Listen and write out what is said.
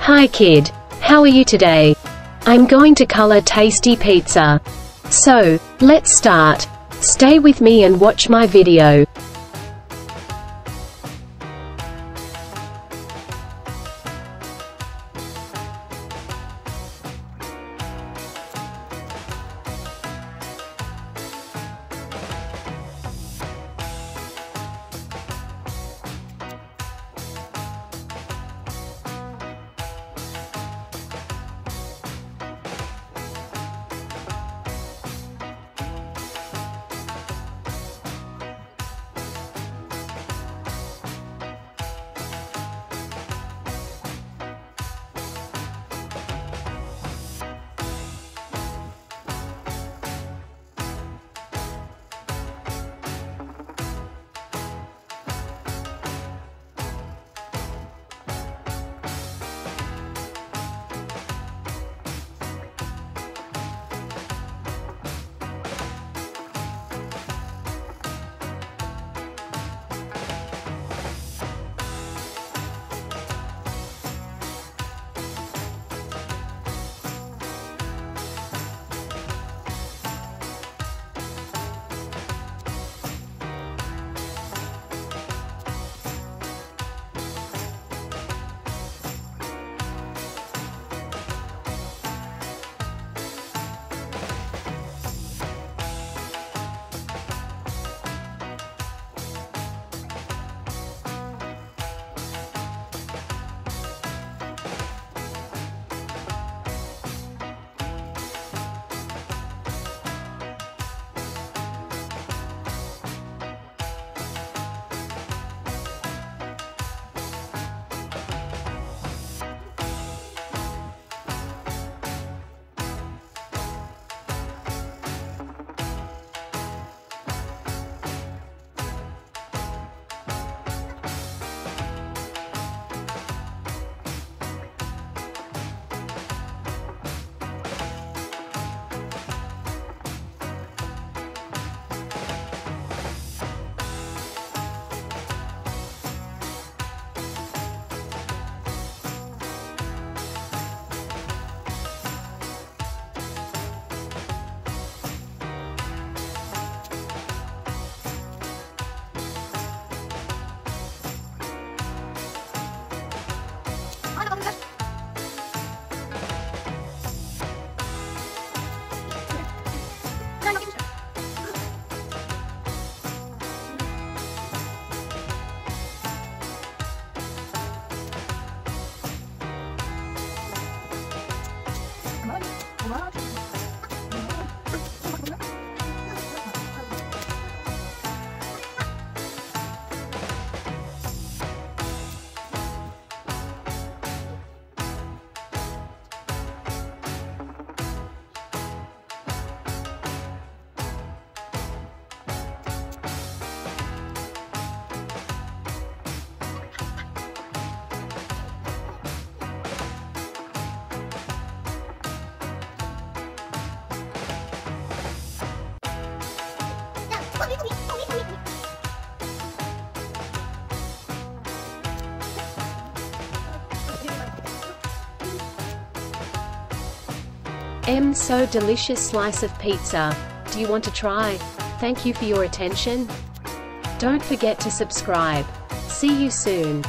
Hi kid. How are you today? I'm going to color tasty pizza. So, let's start. Stay with me and watch my video. M so delicious slice of pizza. Do you want to try? Thank you for your attention. Don't forget to subscribe. See you soon.